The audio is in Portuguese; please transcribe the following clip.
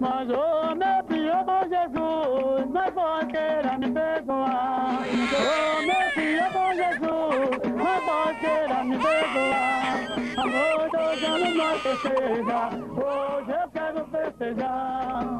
Mas o meu filho bom Jesus, mas vou é queira me perdoar. Oh, meu filho bom Jesus, mas vou é queira me perdoar. Amor, dois anos mais que seja, hoje eu quero festejar.